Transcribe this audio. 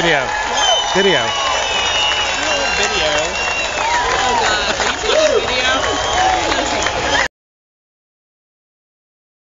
Video. Video.